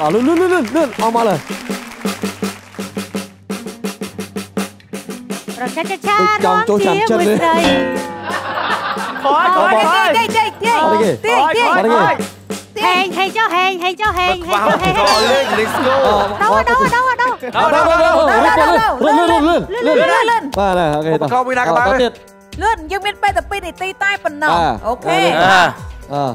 Đó, lướt lướt lướt lướt lướt mau mau lên. Cha cha cha chọn chỗ chạm chân đi. thôi ờ, thôi thôi. đi đi đi đi đi đi đi hèn hèn cho hèn hèn cho hèn hèn cho hèn. let's go. Đâu đâu đâu đâu. Đâu đâu đâu đâu. đâu lên lên lên lên lên lên lên ba này ok tao. không đi nào các bạn lên lên nhưng bên bây giờ pin này tay tay phần nào. Ok. à. À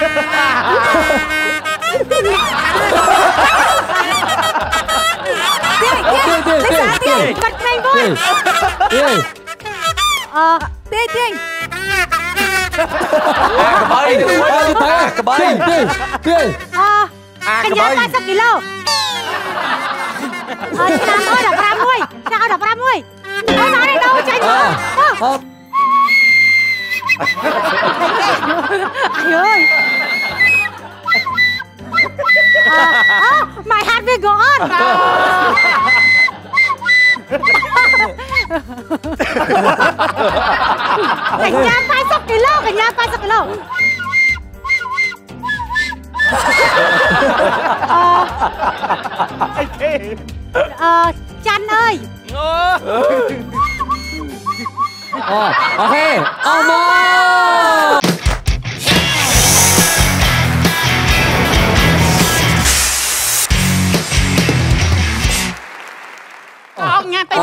Tiên, Tiên, Tiên, Tiên, bật mình vui Tiên Ờ, Tiên, Tiên À, cà bay À, cà bay Tiên, Tiên, Tiên Ờ, cái nhớ ba sắp kỷ lâu Ờ, chị làm ơi, đọc ra mui Chị ơi, đọc mui Ôi, nó đây đâu, chạy nữa Ờ ơi. hát với gõ à. cảnh nhà phai sắp cái lâu cảnh nhà phai sắp cái lâu ờ. ờ Chăn ơi. Ờ ok ờ mơ Ay,